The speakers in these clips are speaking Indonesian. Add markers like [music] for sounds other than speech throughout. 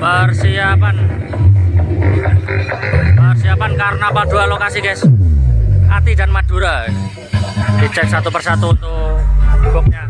persiapan. Persiapan karnaval dua lokasi guys. Ati dan Madura. Dicek satu persatu untuk boxnya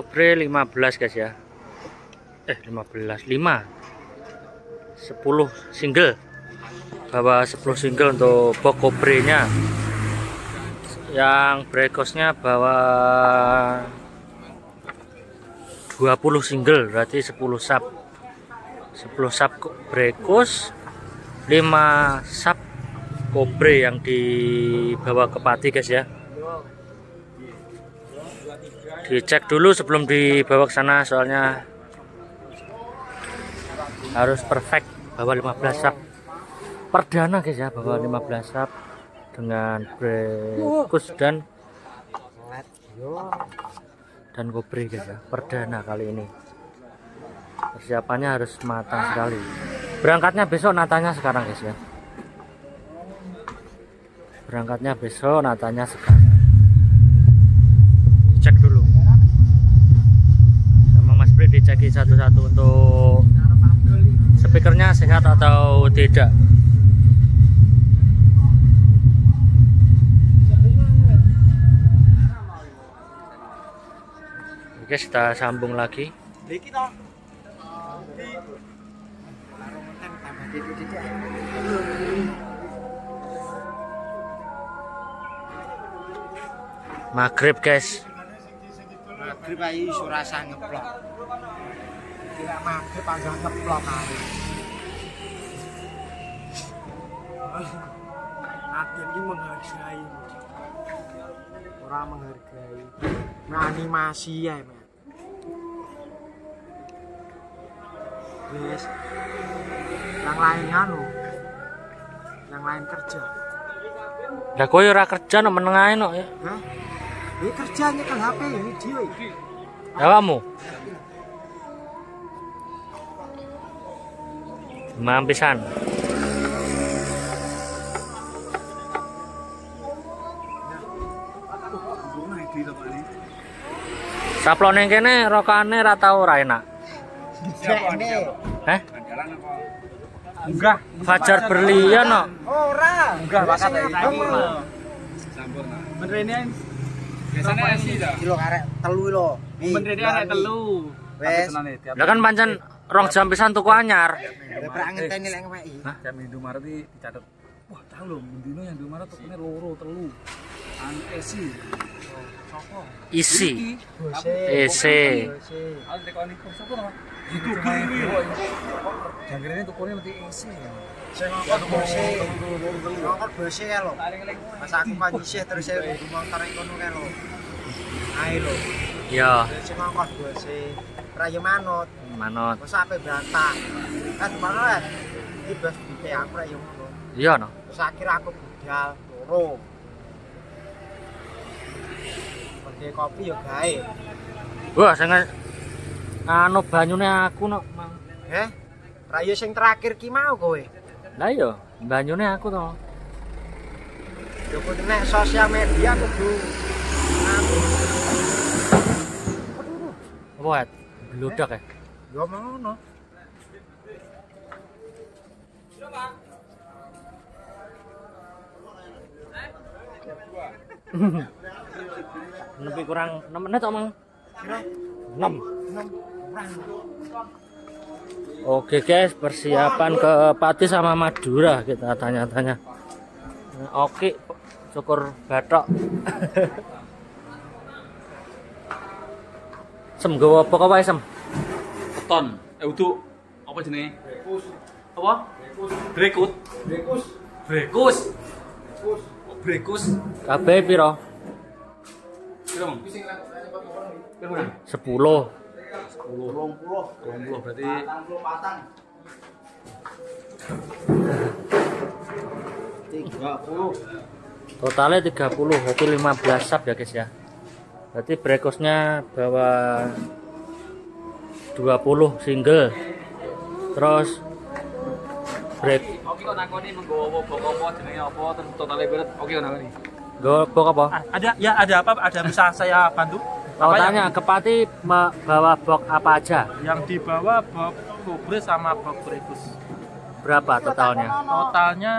kobre 15 guys ya. Eh 15 5 10 single. Bawa 10 single untuk box kobre nya yang brekosnya bawa 20 single berarti 10 sub. 10 sub brekos 5 sub kobre yang dibawa ke pati guys ya dicek dulu sebelum dibawa ke sana soalnya harus perfect bawa 15 sub. Perdana guys ya bawa 15 sub dengan brekus dan dan kobre guys ya. Perdana kali ini. Persiapannya harus matang sekali. Berangkatnya besok natanya sekarang guys ya. Berangkatnya besok natanya sekarang untuk speakernya sehat atau tidak? Oke kita sambung lagi. Maghrib guys. Maghrib ae iso rasa ngeplok. Kira maghrib agak ngeplok ae. Agen iki menghargai. Ora menghargai. Menganimasi ya, Mek. Wis. Yang lain anu. Yang lain kerja. lah kowe ora kerja no menengahe no ya Hah? Ini kerjanya kan HP video iki. awakmu mampisan Saplone kene rokane ra tau ora enak. Heh? Enggak. Fajar berlian no. Ora. Enggak, bakat. Sampurna. Menrene Biasanya sih kilo karek telu lo. menrene arek telu. Wes. Lah kan pancen rong jam pisan tuku anyar. Ora ngenteni lek ngeweki. Jam Indomaret iki dicatet. Wah, tahu loh, mendino yang di mana tukunya loro telu. Anu esi. Sopo? isi. Bose. Ada tekoni nama? Itu kiri. Jangkir ini tukunya mesti esi. Sing ngongkon bose. Ngongkon bose ya lho. Pas aku nyisih terus saya motor ing kono kae lho. Ae lho. ya Sing ngongkon bose. Rayo manut. Manut Terus sampe bantah. Kan mana ya? Iki bas bite aku rayo ngono. iya no Terus akhirnya aku budal loro. Pergi kopi ya gawe. wah sing anu banyune aku no mang Eh? Rayo sing terakhir ki mau kowe. lah iya banyune aku to Ya kudu nek sosial media kudu anu. ya bludak ya Ya ngono. [laughs] lebih kurang 6 menit kok Kira 6 enam kurang. Oke guys, persiapan ke Pati sama Madura kita tanya-tanya. Oke, syukur batok. [laughs] sem gowo apa wae sem? Keton. Eh udu. Apa jenenge? Apa? Brekut. Bekus. Brekus. Brekus. Kabeh piro? Piro, Mang? Piro, Mang? 10. 10. 20 berarti Tiga puluh. Totalnya 30, berarti 15 sub ya guys ya. Berarti breakosnya bawa 20 single. Terus break Oke kok nakoni menggowo apa jenenge apa terus totale berat. Oke kok nakoni. Gobok apa? Ah, ada ya ada apa ada bisa saya bantu Mau Apa tanya ke Pati me- bawa box apa aja? yang dibawa box kubris sama box brekus Berapa totalnya? totalnya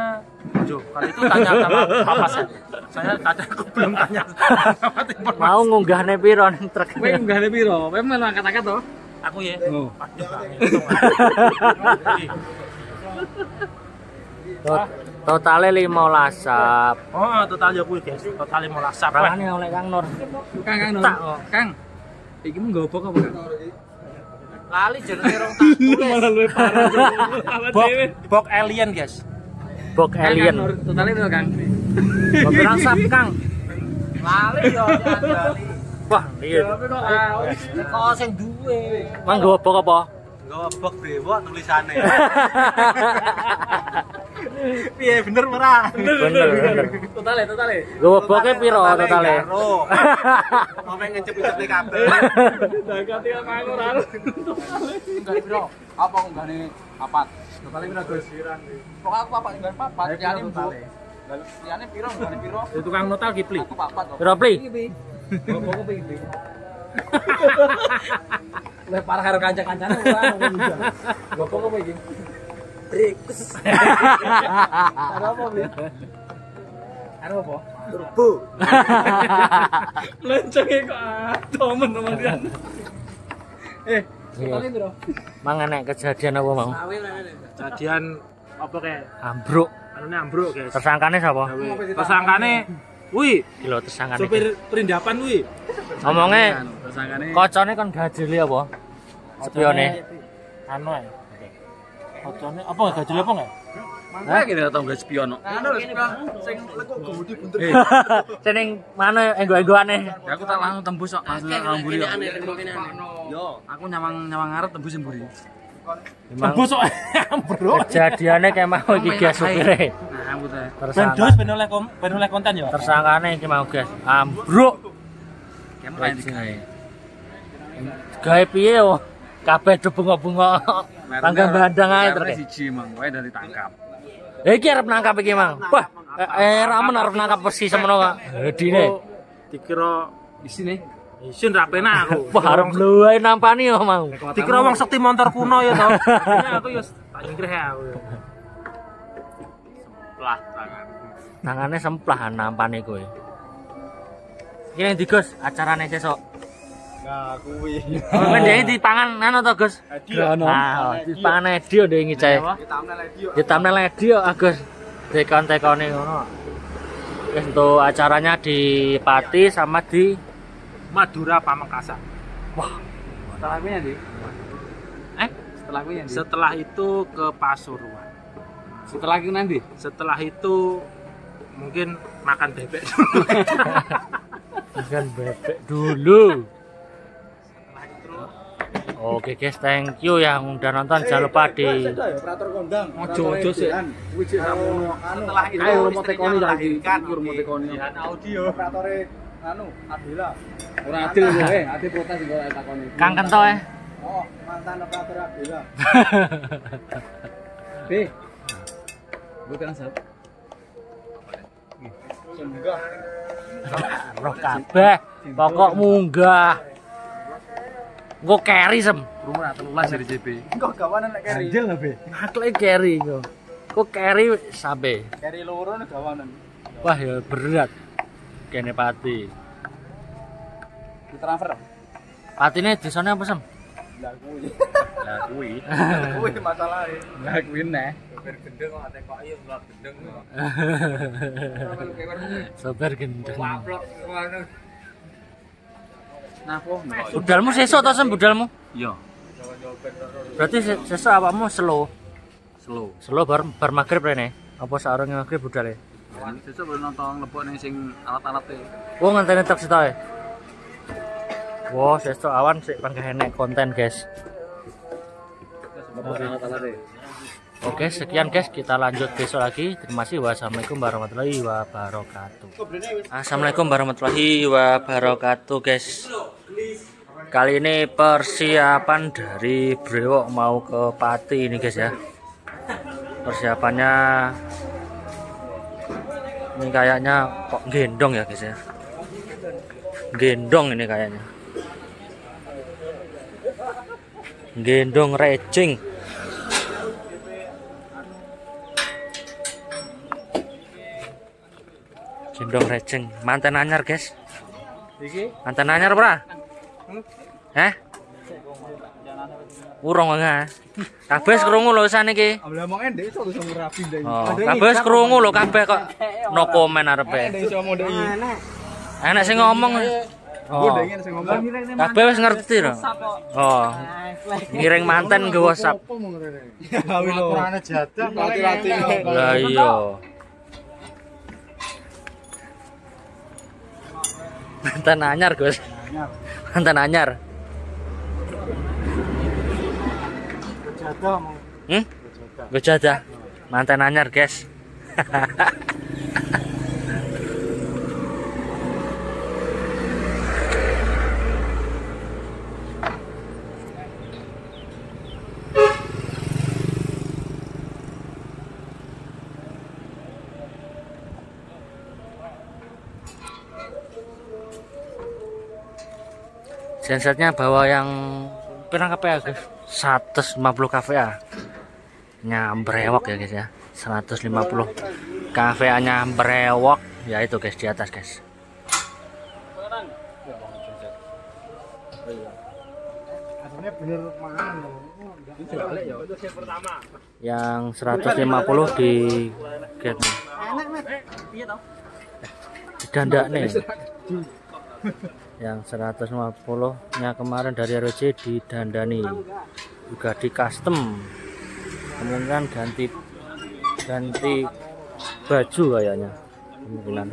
Jo kali itu tanya sama [laughs] apa saya saya tanya aku belum tanya [laughs] Mau ngunggahne piro ning truk? Kowe enggak ada piro? Kowe angkat-angkat to? Aku ya Oh. Totalnya 15 sap. oh total ya kuwi guys total 15 sap Wah, Berangane oleh Kang Nur. Kang Kang Nur. Kok. Kang. Iki mau nggowo apa, Kang? Lali jenenge rong tak tulis. [laughs] parah. box box alien guys Box alien. Totalnya piro, Kang? Kok berang sap Kang? Lali yo lali. Wah, iya. Kok sing duwe. Mang gowo box apa? Gak box brewok tulisannya [laughs] Piye bener ora? Bener, bener. Totalnya. Gowo boxe piro? Karo. Mau pengen cepet-cepet kabeh. Dakati Kang Nur. Enggak piro? Apa enggak nih papat? Totalnya piro, Gus? Pokok aku papat enggak papat, liyane bu. Liyane piro enggak piro? Itu tukang notal ki, Pli. Aku papat kok. Piro pli? Gowo apa parah karo kanca-kancane ora. Gowo apa iki? Karo apa, Bi? Karo apa? Turbo. Lencenge kok adomen sama dia. Eh, piro? Mang enek kejadian apa mau? Jadian apa kayak Ambruk. anune ambruk, guys. Tersangkane sapa? Tersangkane Wih, Kilo tersangkane. sopir perindapan wih. Ngomongnya Tersangkane kocone kan gajeli apa? Spione. Anu ae. Kocone apa gajul apa enggak? Mana kene tau gak spiono? Anu lho sing lekuk gemudi bunter. Eh, [laughs] Seneng mana enggo-enggoane? aku tak langsung tembus kok langsung nang mburi. kok. Yo, aku nyawang-nyawang ngarep tembus mburi. Tembus kok ambruk. [laughs] kejadiannya kayak mau iki gas supire. Nah, teh. Ben oleh ben oleh konten ya. Tersangkane iki mau gas. Ambruk. Lain digawe. Gawe piye yo? Kabeh do bunga-bunga. Tangga bandang ae terus. siji mang, wae dari tangkap. Eh iki arep nangkap iki mang. Wah, eh ramen arep nangkap persis semono kok. Hedine. Oh, Dikira Di sini. isin ra penak aku. [laughs] Wah, arep luwe nampani yo mau. [laughs] Dikira wong sekti motor kuno ya to. Akhirnya [laughs] aku ya tak nyingkrih aku. Lah tangan. Nangane semplah nampani kowe. Iki ning di Gus, acarane sesuk. Nah, kuwi. Men dhek dipangan anu to Gus? Hadiah. Ah, dipangan Edi yo ndek ngicae. Ya thumbnail Edi yo Agus. tekon-tekone ngono. Wis untuk acaranya di Pati sama di Madura Pamekasan. Setelah kuwi ndi? Eh, Setelah kuwi ndi? setelah itu ke Pasuruan. Setelah kuwi nanti? Setelah itu mungkin makan bebek. [laughs] Makan bebek dulu. Oke guys, thank you yang udah nonton. Jangan lupa di operator kondang. Ojo ojo sih. Anu. Setelah itu Ayo istrinya melahirkan. Mau tekoni. Pilihan audio. Operatore anu Adila. Ora adil kok eh, ati protes kok takoni. Kang Kento ya. Oh, mantan operator Adila. [laughs] B. Gue kan sab. Senggah. Roh kabeh. Pokok munggah. Gue carry sem. Rumah telulas dari JB. Kok gawanan lek keri. lah B. Aku lagi carry kok. Kok carry sabe. Keri loro nih gawanan. Wah ya berat. Kene pati. Di transfer. Patine disone apa sem? Lah kuwi. Lah kuwi. [laughs] Kuwi masalahe. Lah kuwi neh. Sopir gendeng kok ate kok ayo ngelak gendeng. Sabar [laughs] gendeng. Waplok ngono. Napa? Budalmu sesuk to sem budalmu? Iya, Berarti se- sesuk apamu slow. slow. Slow bar bar magrib rene. Apa saurunge magrib budale? Sesuk baru nonton lepok ning sing alat-alate. Oh ngantene truk sitoe. Wah, sesuk awan sik panggah enek konten, guys. Alat-alate. Oke, sekian guys, kita lanjut besok lagi. Terima kasih. Wassalamualaikum warahmatullahi wabarakatuh. Assalamualaikum warahmatullahi wabarakatuh, guys. Kali ini persiapan dari Brewok mau ke Pati ini, guys ya. Persiapannya ini kayaknya kok gendong ya, guys ya. Gendong ini kayaknya. Gendong racing. Gendong racing. Mantan anyar, guys. Iki Mantan anyar, Bra. Eh? Urung enggak. Kabeh krungu lho san iki. Lah mong endek iso iso rapi ndek. Oh, kabeh krungu lho kabeh kok no komen arepe. Endek iso. Enak sing ngomong. Oh, kabeh wis ngerti lho. Oh. Ngiring manten ke WhatsApp. Lah iya. Mantan anyar, Gus. Mantan anyar. Hmm? Gue jadah. Mantan anyar, guys. [laughs] Gensetnya bawa yang pirang kafe ya guys 150 kafe ya nyambrewok ya guys ya. 150 kafe nyambrewok ya itu guys di atas guys yang 150 di gate nih. Dandak nih yang 150 nya kemarin dari ROC didandani. Juga di custom. Kemungkinan ganti ganti baju kayaknya. Kemungkinan.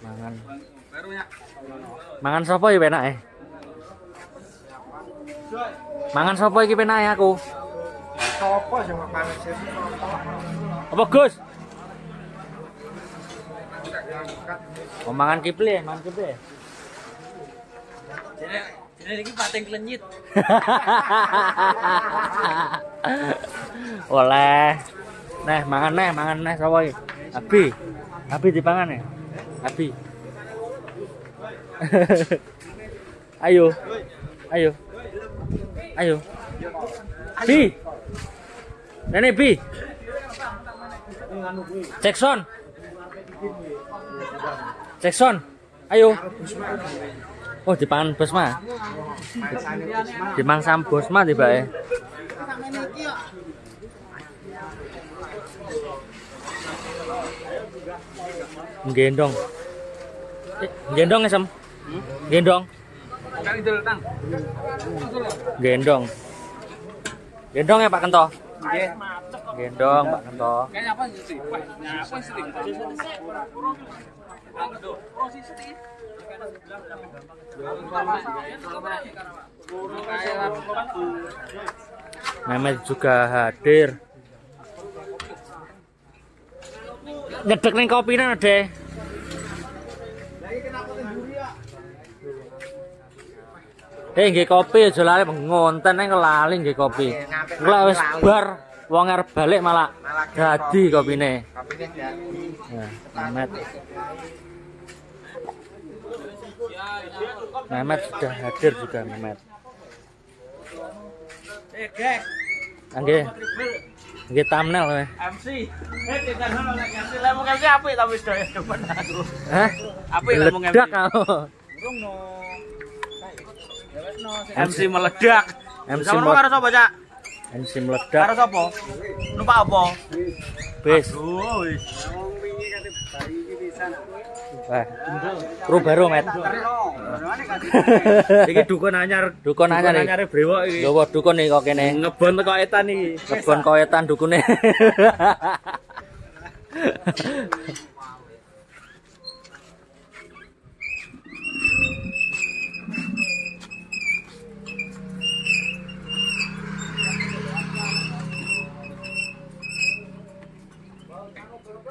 Mangan. Mangan sopo ya penak eh? Mangan sopo iki penak aku? Sopo sing sih? apa Gus Oh, mangan kipli ya, mangan kipli ya. Ini iki pating klenyit. [laughs] Oleh. Neh, mangan neh, mangan neh sapa iki? Abi. Abi dipangan ya? Abi. [laughs] Ayo. Ayo. Ayo. Bi. Nenek Bi. Jackson. Jackson. Ayo. Oh, dipangan Bosma. Dipangan sam Bosma tiba ya. Gendong. Eh, gendong Sam? Gendong. Gendong. Gendong ya Pak Kento? Gendong Pak Kento. Memet juga hadir. Ngedek ning kopine, Dek. Hei nggih kopi aja lali ngonten neng lali nggih kopi. Kula wis bar wong arep balik malah dadi kopine. Kopine dadi. Ya, Memet sudah hadir juga Memet. Eh, guys. Nggih. Nggih thumbnail we. MC. Eh, ngasih lemong MC apik tapi sedaya depan aku. Hah? Apik lemong MC. Meledak kau. Urung no. MC meledak. MC meledak. karo sapa, Cak? MC Karo meledak. sapa? Numpak apa? Bis. Wis. Wah. Kru baru, Met. [laughs] Iki dukun anyar. Dukun anyar brewok iki. Gawa dukun nih kok kene. Ngebon teko etan iki. Kebon kowetan dukune.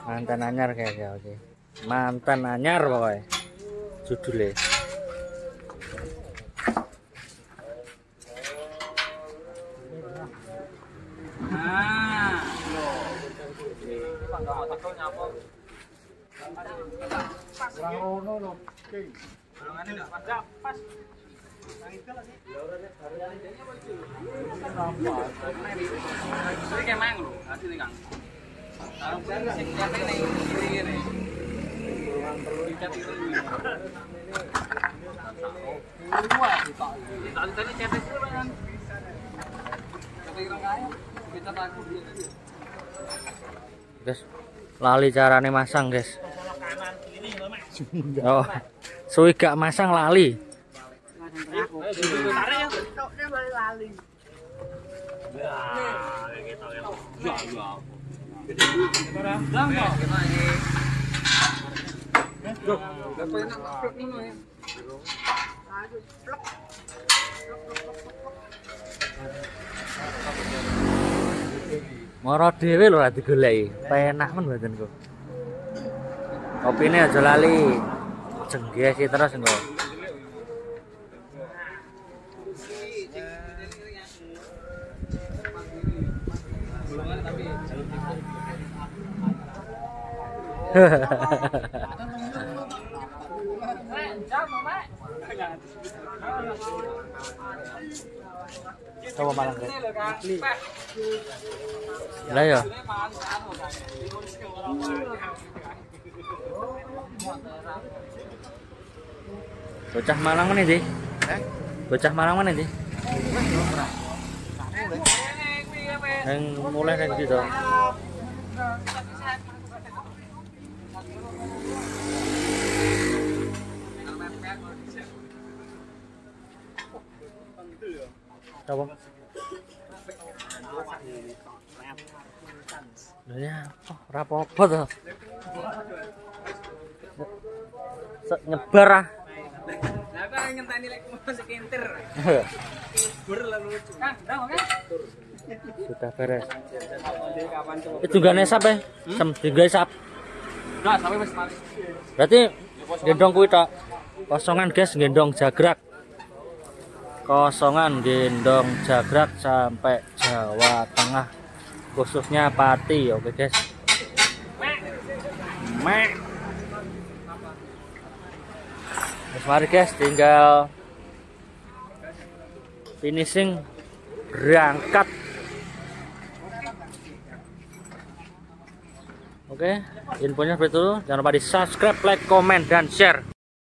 Mantan anyar kayaknya oke. Mantan anyar pokoknya. Judulnya. Ah. Ini kayak main lho, asli Kang. Sarung sing nyate ning kiri ngene. Dicat itu. Wah, ditak. Ditak tadi cetek sih, Bang. Cetek ireng kae. Dicat aku gitu. guys lali carane masang guys oh suwi gak masang lali moro dhewe lho ora digoleki. Penak men mboten kok kopine aja lali. Jenggesi terus engko [laughs] Coba malang guys. Lah ya. Bocah Malang mana sih? Bocah Malang mana sih? Yang mulai dari situ. Lah ya, to. Se- Nyebar ah. Lah kok ngenteni lek masih kintir. Bur lalu lucu. Kang, dong? Sudah beres. Itu juga nesap ya? Sem juga sap. Sampai wis. Berarti gendong kuwi tok. Kosongan guys gendong jagrak. Kosongan gendong jagrak sampai Jawa Tengah. Khususnya Pati, oke guys. Mek. Terus mari guys, tinggal finishing berangkat. Oke, infonya seperti itu. Jangan lupa di subscribe, like, komen, dan share.